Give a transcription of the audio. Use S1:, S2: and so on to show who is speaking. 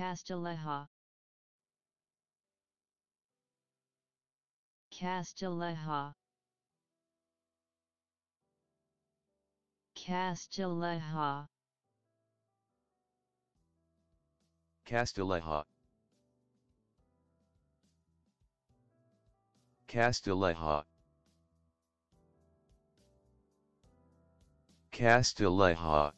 S1: Castilleja. Castilleja. Castilleja.
S2: Castilleja. Castilleja. Castilleja.